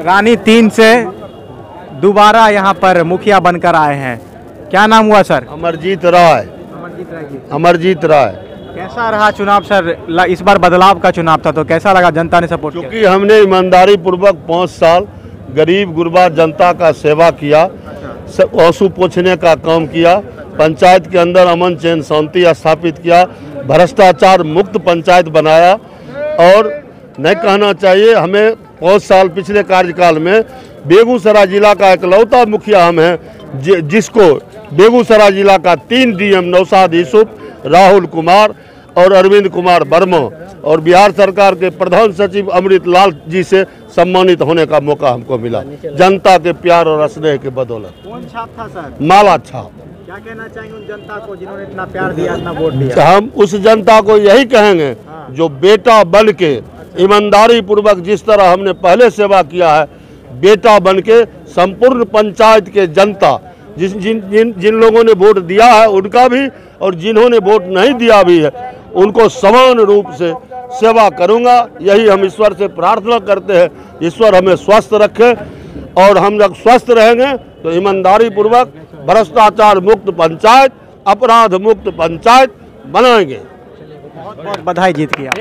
रानी तीन से दोबारा यहाँ पर मुखिया बनकर आए हैं। क्या नाम हुआ सर? अमरजीत राय। अमरजीत राय जी। अमरजीत राय। कैसा रहा चुनाव सर? इस बार बदलाव का चुनाव था तो कैसा लगा जनता ने सपोर्ट क्योंकि हमने ईमानदारी पूर्वक पाँच साल गरीब गुरबा जनता का सेवा किया आँसू पोछने का काम किया पंचायत के अंदर अमन चैन शांति स्थापित किया भ्रष्टाचार मुक्त पंचायत बनाया और नहीं कहना चाहिए हमें पाँच साल पिछले कार्यकाल में बेगूसराय जिला का इकलौता मुखिया हम हैं जि, जिसको बेगूसराय जिला का तीन डीएम नौसाद यूसुफ राहुल कुमार और अरविंद कुमार वर्मा और बिहार सरकार के प्रधान सचिव अमृत लाल जी से सम्मानित होने का मौका हमको मिला। जनता के प्यार और स्नेह के बदौलत। कौन छाप था सर? माला छाप। क्या कहना चाहेंगे उन जनता को जिन्होंने इतना प्यार दिया इतना वोट दिया? हम उस जनता को यही कहेंगे जो बेटा बन के ईमानदारी पूर्वक जिस तरह हमने पहले सेवा किया है, बेटा बन के संपूर्ण पंचायत के जनता, जिस जिन जिन जिन लोगों ने वोट दिया है उनका भी और जिन्होंने वोट नहीं दिया भी है, उनको समान रूप से सेवा करूँगा। यही हम ईश्वर से प्रार्थना करते हैं। ईश्वर हमें स्वस्थ रखे और हम जब स्वस्थ रहेंगे तो ईमानदारी पूर्वक भ्रष्टाचार मुक्त पंचायत, अपराध मुक्त पंचायत बनाएँगे। बहुत बहुत बधाई जीत किया